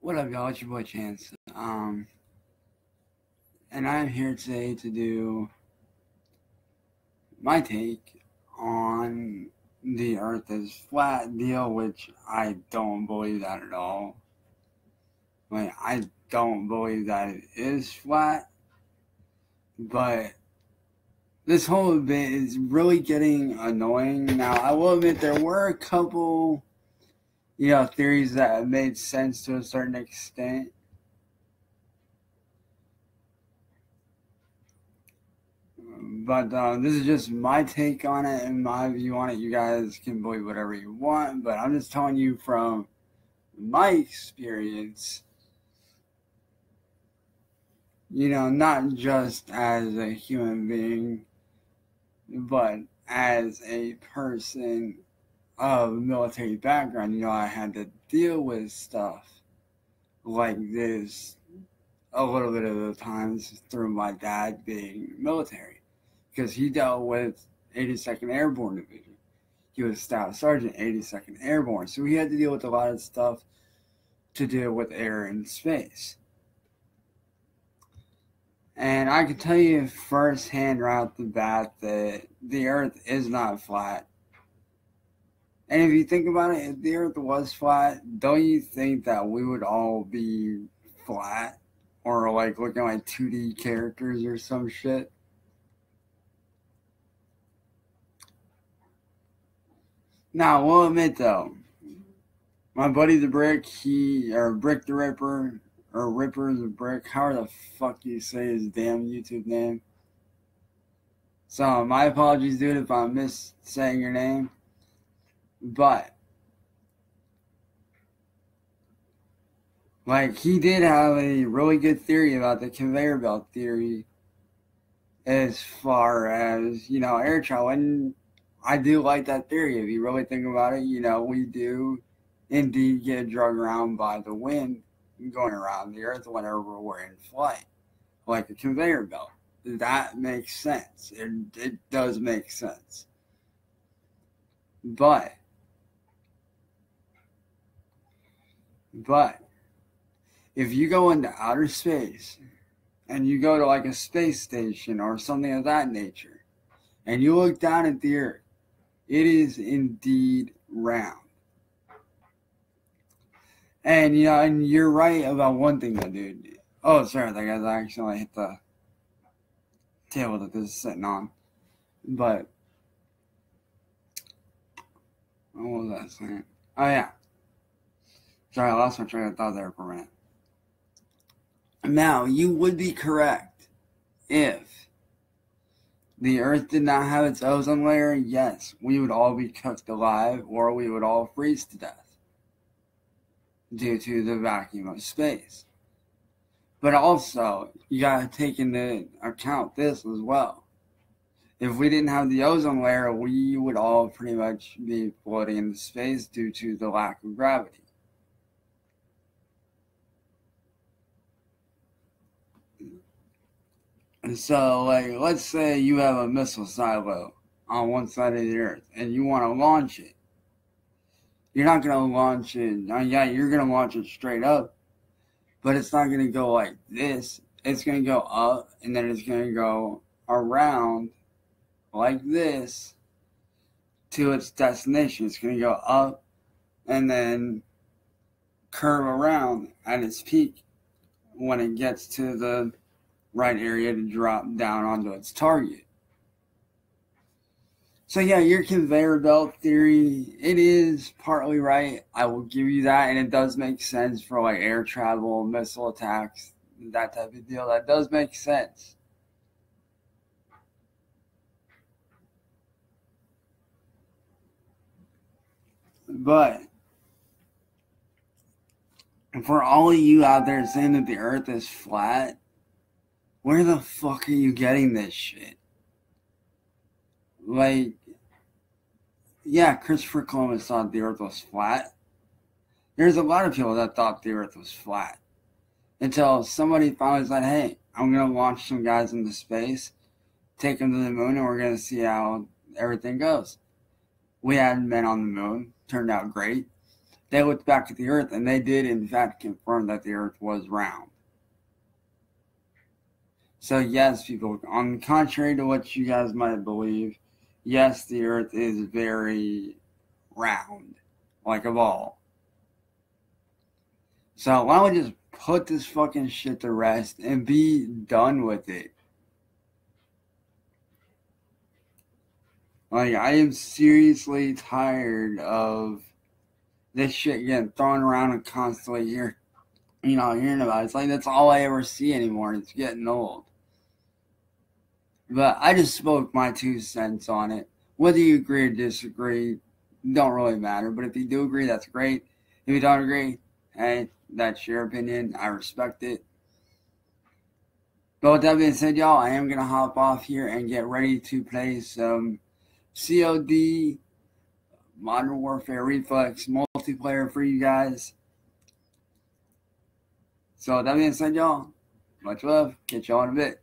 What up, y'all? It's your boy Chance. Um, and I'm here today to do my take on the Earth is flat deal, which I don't believe that at all. Like, I don't believe that it is flat, but this whole bit is really getting annoying. Now, I will admit there were a couple you know, theories that made sense to a certain extent. But uh, this is just my take on it and my view on it. You guys can believe whatever you want, but I'm just telling you from my experience. You know, not just as a human being, but as a person of military background, you know, I had to deal with stuff like this a little bit of the times through my dad being military because he dealt with 82nd Airborne Division. He was a Staff Sergeant, 82nd Airborne. So he had to deal with a lot of stuff to deal with air and space. And I can tell you firsthand right off the bat that the Earth is not flat and if you think about it, if the earth was flat, don't you think that we would all be flat? Or like looking like 2D characters or some shit? Now, we'll admit though, my buddy the Brick, he, or Brick the Ripper, or Ripper the Brick, how the fuck you say his damn YouTube name? So, my apologies, dude, if I'm miss saying your name. But like he did have a really good theory about the conveyor belt theory as far as, you know, air travel. And I do like that theory. If you really think about it, you know, we do indeed get dragged around by the wind going around the earth whenever we're in flight, like a conveyor belt. That makes sense. It, it does make sense. But But if you go into outer space and you go to like a space station or something of that nature, and you look down at the earth, it is indeed round. And you know, and you're right about one thing though, dude. Oh, sorry, that guy's actually hit the table that this is sitting on. But what was that saying? Oh yeah. Sorry, I lost my train of thought there for a minute. Now, you would be correct if the Earth did not have its ozone layer. Yes, we would all be cooked alive or we would all freeze to death due to the vacuum of space. But also, you gotta take into account this as well. If we didn't have the ozone layer, we would all pretty much be floating in space due to the lack of gravity. And so, like, let's say you have a missile silo on one side of the earth and you want to launch it. You're not going to launch it. Uh, yeah, you're going to launch it straight up, but it's not going to go like this. It's going to go up and then it's going to go around like this to its destination. It's going to go up and then curve around at its peak when it gets to the right area to drop down onto its target. So yeah, your conveyor belt theory, it is partly right. I will give you that, and it does make sense for like air travel, missile attacks, that type of deal. That does make sense. But for all of you out there saying that the earth is flat, where the fuck are you getting this shit? Like, yeah, Christopher Columbus thought the earth was flat. There's a lot of people that thought the earth was flat until somebody finally said, hey, I'm going to launch some guys into space, take them to the moon, and we're going to see how everything goes. We had men on the moon, turned out great. they looked back at the earth and they did, in fact, confirm that the earth was round. So, yes, people, on contrary to what you guys might believe, yes, the earth is very round, like a ball. So, why don't we just put this fucking shit to rest and be done with it? Like, I am seriously tired of this shit getting thrown around and constantly hear, you know, hearing about it. It's like that's all I ever see anymore. It's getting old. But I just spoke my two cents on it. Whether you agree or disagree, don't really matter. But if you do agree, that's great. If you don't agree, hey, that's your opinion. I respect it. But with that being said, y'all, I am gonna hop off here and get ready to play some COD Modern Warfare Reflex multiplayer for you guys. So that being said, y'all, much love. Catch y'all in a bit.